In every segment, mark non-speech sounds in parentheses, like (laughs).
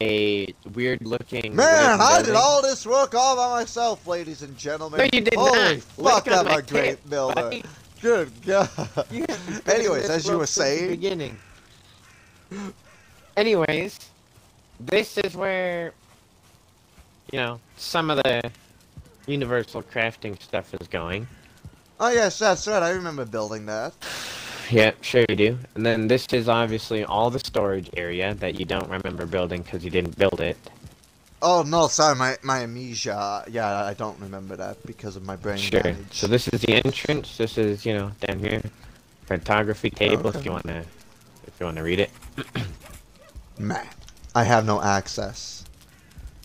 a weird looking. Man, I did all this work all by myself, ladies and gentlemen. No, you did Holy not. fuck, Look I'm my a great builder. buddy. Good God. You have been doing (laughs) Anyways, as you were saying, beginning. Anyways, this is where you know some of the universal crafting stuff is going. oh yes, that's right. I remember building that. Yeah, sure you do. And then this is obviously all the storage area that you don't remember building because you didn't build it. Oh no, sorry, my my amnesia. Yeah, I don't remember that because of my brain Sure. damage. So this is the entrance. This is you know down here, cartography table if you wanna if you wanna read it. (clears throat) Man, I have no access.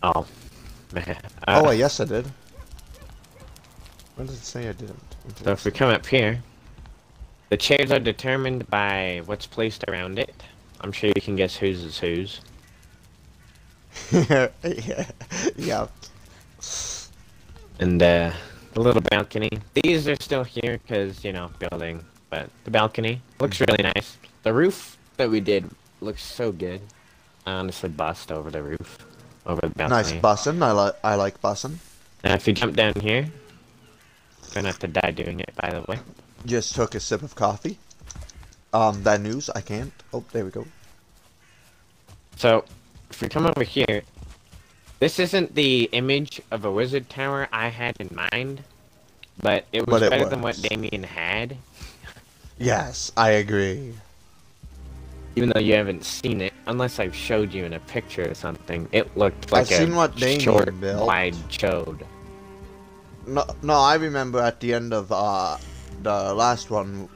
Oh, man. oh Uh, wait, yes I did. What does it say I didn't? So if we come up here, the chairs are determined by what's placed around it. I'm sure you can guess whose is whose. yeah, (laughs) yeah. And uh, the little balcony. These are still here because, you know, building. But the balcony looks really nice. The roof that we did looks so good. I honestly bust over the roof. Over the balcony. Nice bussin'. I like I like bussin'. Now if you jump down here, gonna have to die doing it, by the way. Just took a sip of coffee. Um, that news I can't. Oh, there we go. So, if we come over here, this isn't the image of a wizard tower I had in mind, but it was But it better than what. Damien had. Yes, I agree. Even though you haven't seen it, unless I've showed you in a picture or something, it looked like I've a seen what Damien short, built. wide chode. No, no, I remember at the end of uh, the last one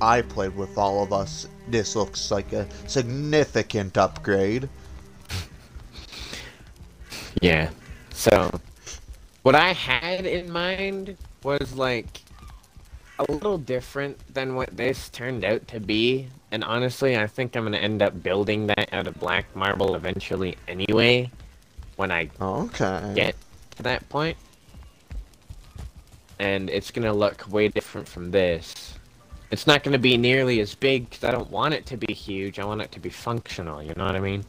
I played with all of us. This looks like a significant upgrade. (laughs) Yeah. So, what I had in mind was like a little different than what this turned out to be. And honestly, I think I'm gonna end up building that out of black marble eventually anyway. When I Okay. get to that point. And it's gonna look way different from this. It's not gonna be nearly as big because I don't want it to be huge. I want it to be functional. You know what I mean?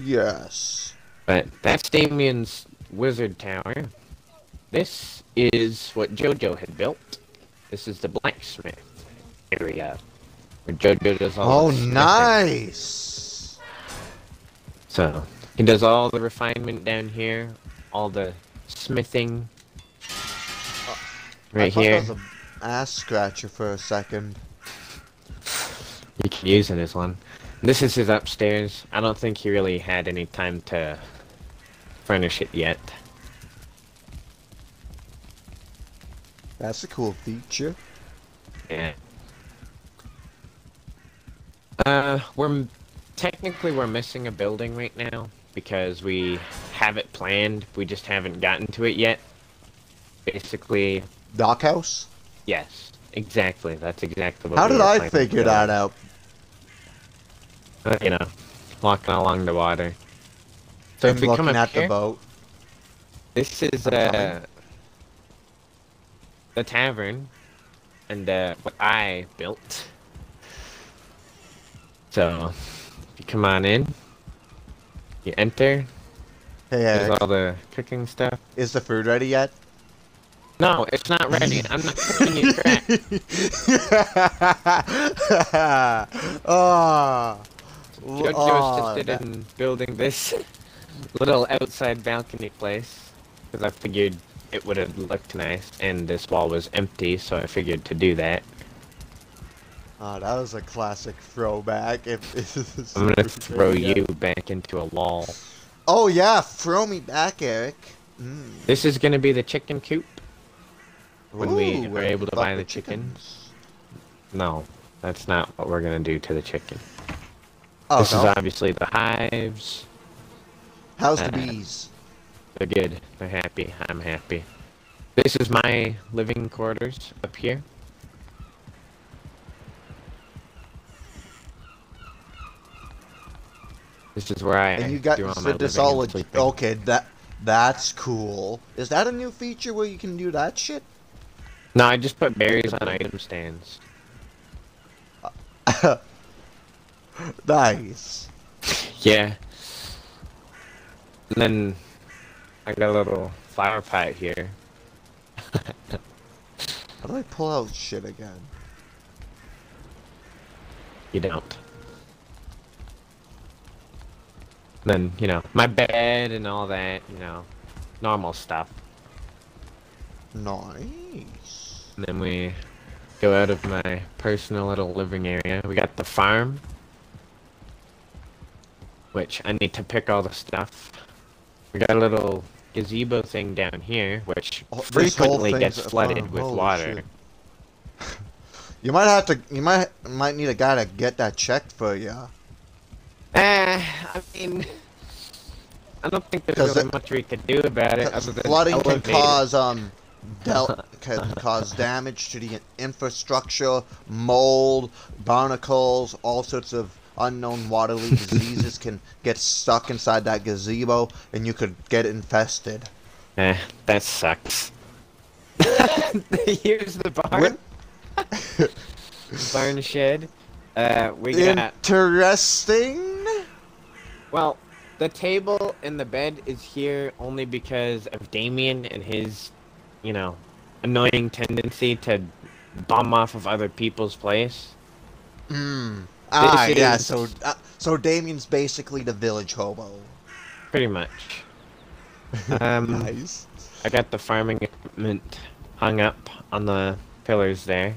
Yes. But that's Damien's wizard tower. This is what Jojo had built. This is the blacksmith area where Jojo does all. Oh, nice. So he does all the refinement down here, all the smithing. I Right thought here, that was a ass scratcher for a second. you can use it as one. This is his upstairs. I don't think he really had any time to furnish it yet. That's a cool feature. Yeah. Uh, we're technically we're missing a building right now because we have it planned. We just haven't gotten to it yet. Basically, Dock house? yes, exactly. That's exactly what. How we did I figure that out? Uh, you know, walking along the water. So if And we come looking up at here, the boat. this is I'm uh the tavern, and uh, what I built. So, if you come on in, you enter. Hey, There's all the cooking stuff. is the food ready yet? No, it's not ready. I'm not cooking you crap. oh, Jojo oh, ah, insisted that- in building this little outside balcony place because I figured it would have looked nice, and this wall was empty, so I figured to do that. oh, that was a classic throwback. If, (laughs) I'm gonna throw you back into a wall. Oh yeah, throw me back, Eric. Mm. This is gonna be the chicken coop. When we were able to buy the chickens, No, that's not what we're gonna do to the chicken. Oh, this no? is obviously the hives. How's the uh, bees? They're good. They're happy. I'm happy. This is my living quarters up here. This is where I And you got do you all my this all. and. Okay, that that's cool. Is that a new feature where you can do that shit? No, I just put berries on item stands. (laughs) nice. Yeah. And then I got a little flower pot here. How do I pull out shit again? You don't. Then, you know, my bed and all that, you know, normal stuff. Nice. And then we go out of my personal little living area. We got the farm, which I need to pick all the stuff. We got a little gazebo thing down here, which Oh, frequently gets flooded with holy water. (laughs) You might have to. You might might need a guy to get that checked for you. Eh, I mean, I don't think there's really it- much we could do about it other than Flooding can cause um, del- (laughs) can cause damage to the infrastructure, mold, barnacles, all sorts of unknown waterly (laughs) diseases can get stuck inside that gazebo, and you could get infested. Eh, that sucks. (laughs) Here's the barn. Barn shed. Uh, we got Interesting. well, the table and the bed is here only because of Damien and his, you know, annoying tendency to bum off of other people's place. Hmm. Ah, This yeah. So, uh, so Damien's basically the village hobo. Pretty much. (laughs) Um, nice. I got the farming equipment hung up on the pillars there.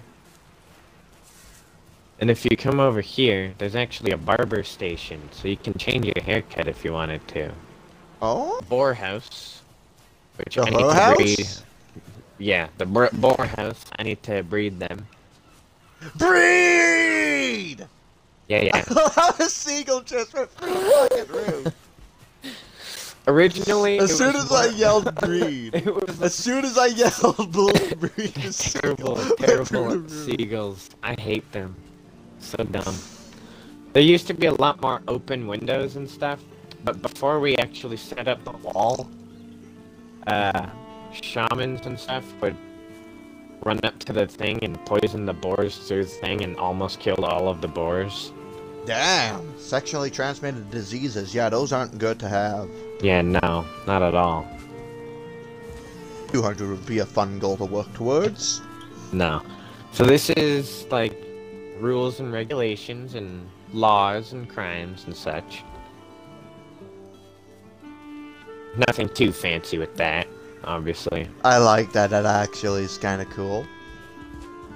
And if you come over here, there's actually a barber station, so you can change your haircut if you wanted to. Oh, Boar house, which the I need to breed. Yeah, the boar house. I need to breed them. Breed. Yeah, yeah. (laughs) the seagull just went through the fucking roof. Originally, As soon as I yelled (laughs) breed, it was as soon as I yelled (laughs) breed, terrible, terrible through the roof. seagulls. I hate them. So dumb. There used to be a lot more open windows and stuff, but before we actually set up the wall, uh, shamans and stuff would run up to the thing and poison the boars through the thing and almost killed all of the boars. Damn. Sexually transmitted diseases. Yeah, those aren't good to have. Yeah, no, not at all. 200 would be a fun goal to work towards. No. So this is like rules and regulations and laws and crimes and such. Nothing too fancy with that, obviously. I like that. That actually is kind of cool.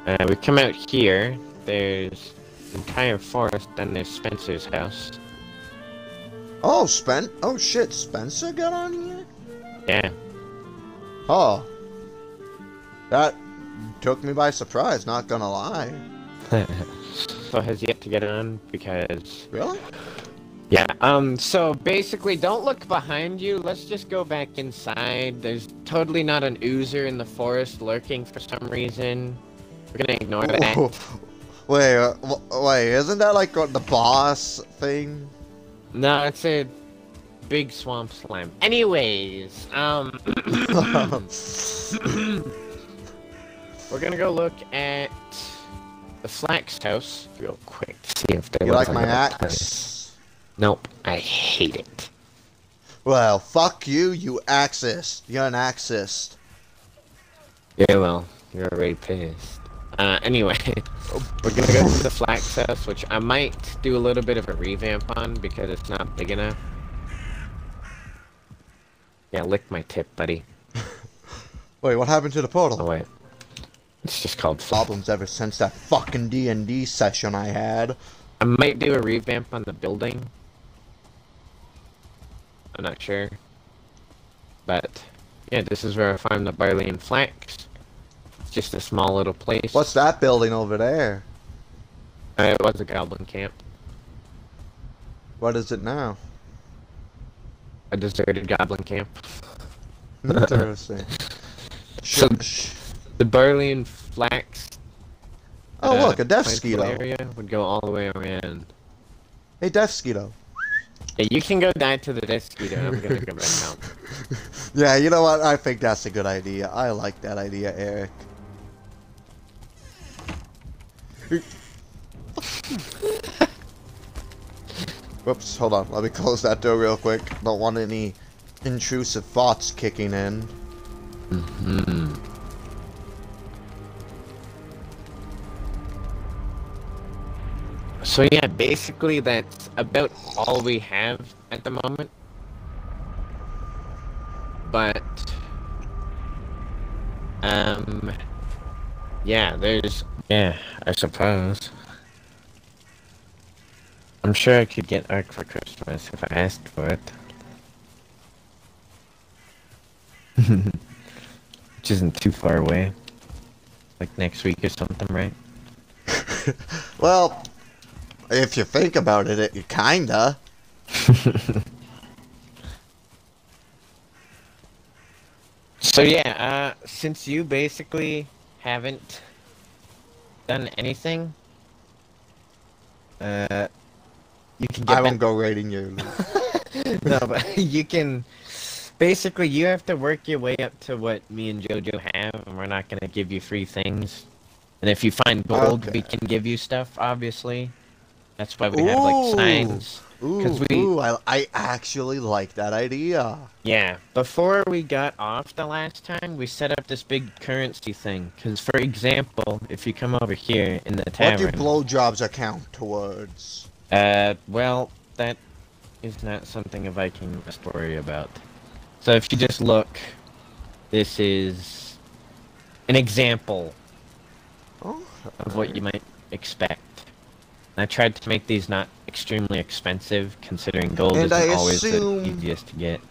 Uh, we come out here, there's entire forest, then there's Spencer's house. Oh, Spen. Oh shit, Spencer got on here. Yeah. Oh, that took me by surprise. Not gonna lie. (laughs) so has yet to get on because Really? Yeah, um, so basically, don't look behind you. Let's just go back inside. There's totally not an oozer in the forest lurking for some reason. We're gonna ignore that. Wait, uh, wait, isn't that like what the boss thing? No, it's a big swamp slime. Anyways, um, (laughs) we're gonna go look at the Flax house real quick see if there you like my axe? Nope, I hate it. Well, fuck you, you axist. You're an axist. Yeah, well, you're already pissed. Uh, anyway, (laughs) we're gonna go to the Flax house, which I might do a little bit of a revamp on because it's not big enough. Yeah, lick my tip, buddy. (laughs) Wait, what happened to the portal? Oh wait, it's just called Problems ever since that fucking D and D session I had. I might do a revamp on the building. I'm not sure. But, yeah, this is where I farm the barley and flax. It's just a small little place. What's that building over there? Uh, it was a goblin camp. What is it now? A deserted goblin camp. Interesting. (laughs) So- The barley and flax oh uh, look, a Deathsquito. area would go all the way around. Hey, Deathsquito. Yeah, you can go die to the Deathsquito. I'm gonna go back out. (laughs) Yeah, you know what? I think that's a good idea. I like that idea, Eric. (laughs) Whoops, hold on. Let me close that door real quick. Don't want any intrusive thoughts kicking in. Hmm. So yeah, basically that's about all we have at the moment. But um yeah, there's yeah, I suppose. I'm sure I could get Ark for Christmas if I asked for it. (laughs) Which isn't too far away. Like next week or something, right? (laughs) Well, if you think about it, it kinda. (laughs) So yeah, uh, since you basically haven't done anything, uh, you can get I won't go raiding you. (laughs) no, but (laughs) you can. Basically, you have to work your way up to what me and JoJo have, and we're not gonna give you free things. And if you find gold, we can give you stuff. Obviously, that's why we have like signs. Ooh, we- ooh, I, I actually like that idea. Yeah, before we got off the last time, we set up this big currency thing. Because, for example, if you come over here in the tavern... What do blowjobs account towards? uh, well, that is not something a Viking must worry about. So if you just look, this is an example Oh, of what you might expect. I tried to make these not extremely expensive, considering gold And isn't I always assume- the easiest to get.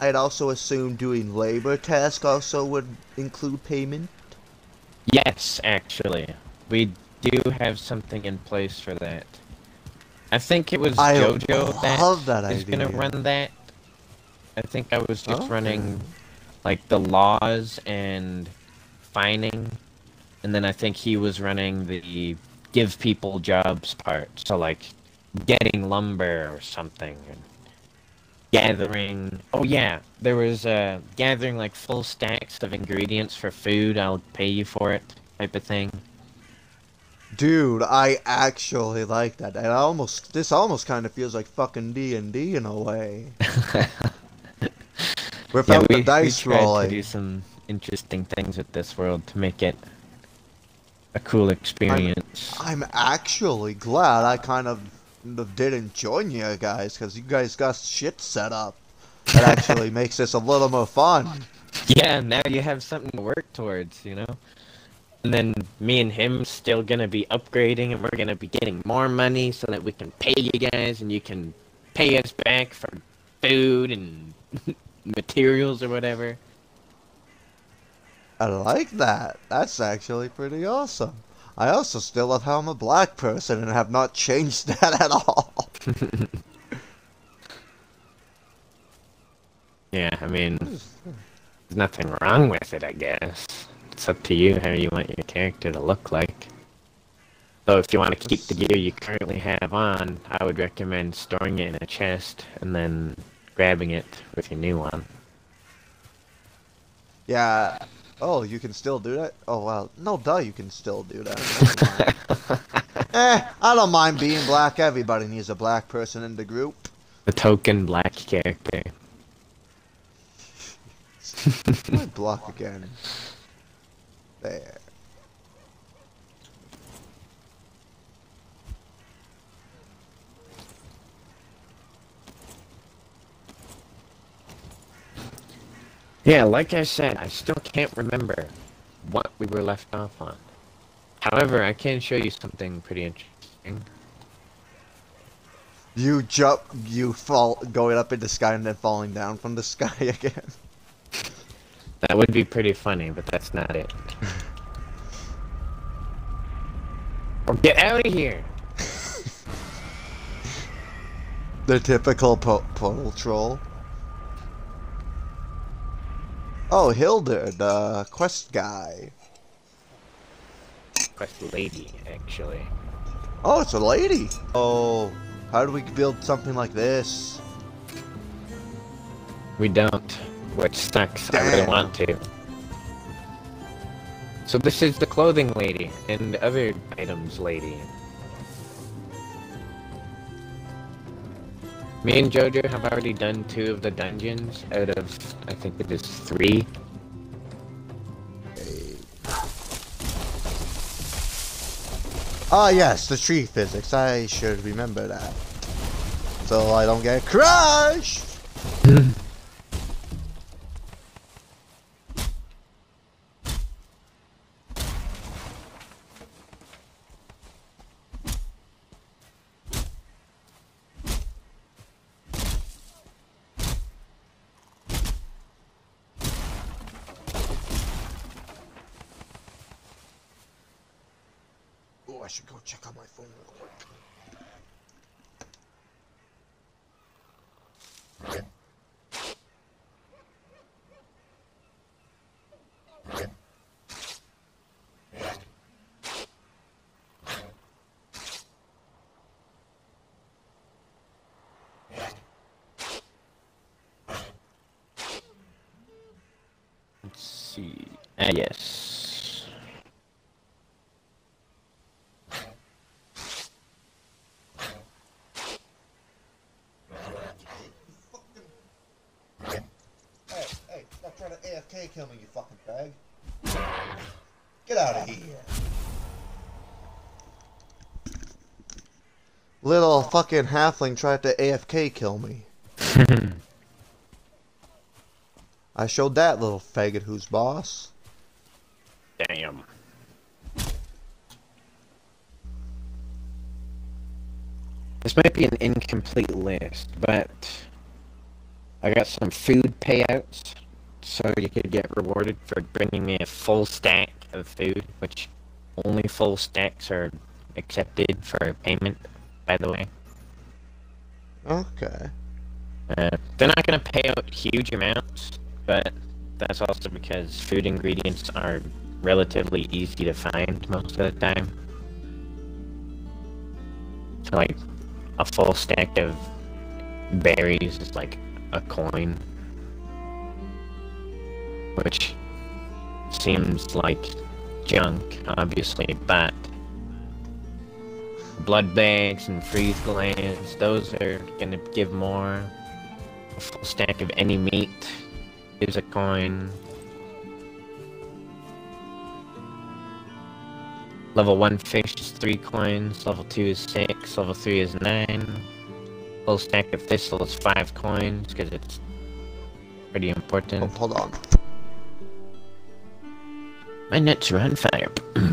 I'd also assume doing labor tasks also would include payment. Yes, actually. We do have something in place for that. I think it was I JoJo that that is gonna run that. I think I was just Okay. running like the laws and fining, and then I think he was running the give people jobs part. So like getting lumber or something, and gathering. Oh yeah, there was uh gathering like full stacks of ingredients for food. I'll pay you for it, type of thing. Dude, I actually like that. And I almost this almost kind of feels like fucking D and D in a way. (laughs) Without yeah, we, the dice we tried rolling. to do some interesting things with this world to make it a cool experience. I'm actually glad I kind of didn't join you guys because you guys got shit set up. That actually (laughs) makes this a little more fun. Yeah, now you have something to work towards, you know? And then me and him still gonna be upgrading and we're gonna be getting more money so that we can pay you guys and you can pay us back for food and (laughs) materials or whatever. I like that. That's actually pretty awesome. I also still love how I'm a black person and have not changed (laughs) that at all. (laughs) Yeah, I mean, there's nothing wrong with it, I guess. It's up to you how you want your character to look like. So if you want to keep the gear you currently have on, I would recommend storing it in a chest and then grabbing it with your new one. Yeah. Oh, you can still do that? Oh, well. No, duh, you can still do that. (laughs) Eh, I don't mind being black. Everybody needs a black person in the group. the token black character. (laughs) Block again. There. Yeah, like I said, I still can't remember what we were left off on. However, I can show you something pretty interesting. You jump, you fall, going up in the sky and then falling down from the (laughs) sky again. That would be pretty funny, but that's not it. (laughs) or get out of here! The typical po portal troll. Oh, Hildir, the quest guy. Quest lady, actually. Oh, it's a lady. Oh, how do we build something like this? We don't, which sucks. I really want to. So this is the clothing lady and other items lady. Me and Jojo have already done two of the dungeons out of, I think it is three. Ah, yes, the tree physics. I should remember that. So I don't get crushed! (laughs) I should go check on my phone real quick. Let's see. Ah, yes. Hey, hey, stop trying to AFK kill me, you fucking bag. Get out of here. Little fucking halfling tried to AFK kill me. (laughs) I showed that little faggot who's boss. Damn. This might be an incomplete list, but I got some food payouts, so you could get rewarded for bringing me a full stack of food, which only full stacks are accepted for payment, by the way. Okay. Uh, they're not going to pay out huge amounts, but that's also because food ingredients are relatively easy to find most of the time. So, like, a full stack of berries is like a coin. Which seems like junk, obviously, but blood bags and freeze glands, those are gonna give more. A full stack of any meat is a coin. Level 1 fish is 3 coins, level 2 is 6, level 3 is 9. Full stack of thistle is 5 coins, because it's pretty Oh, important. hold on. My nuts are on fire. (clears throat)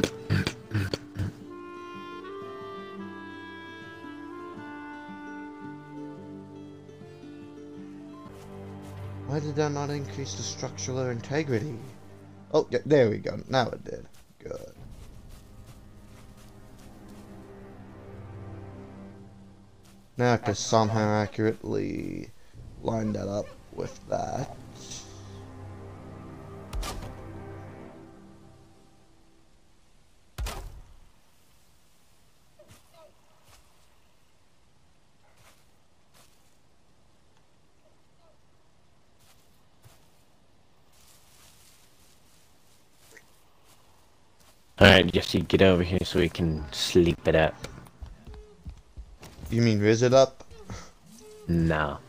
did that not increase the structural integrity? Oh, yeah, there we go. Now it did. Good. Now I can somehow accurately line that up with that. Alright, Jesse, get over here so we can sleep it up. You mean riz it up? No.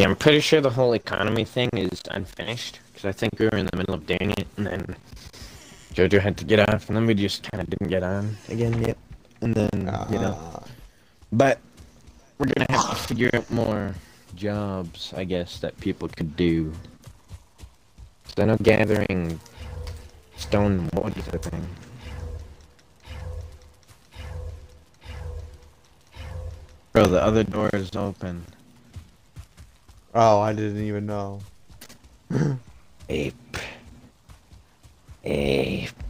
Yeah, I'm pretty sure the whole economy thing is unfinished, because I think we were in the middle of doing it, and then Jojo had to get off, and then we just kind of didn't get on again yet. And then, you ah. know. But we're gonna have to figure out more jobs, I guess, that people could do. So I know gathering stone wood is a thing. Bro, the other door is open. Oh, I didn't even know. Ape. Ape.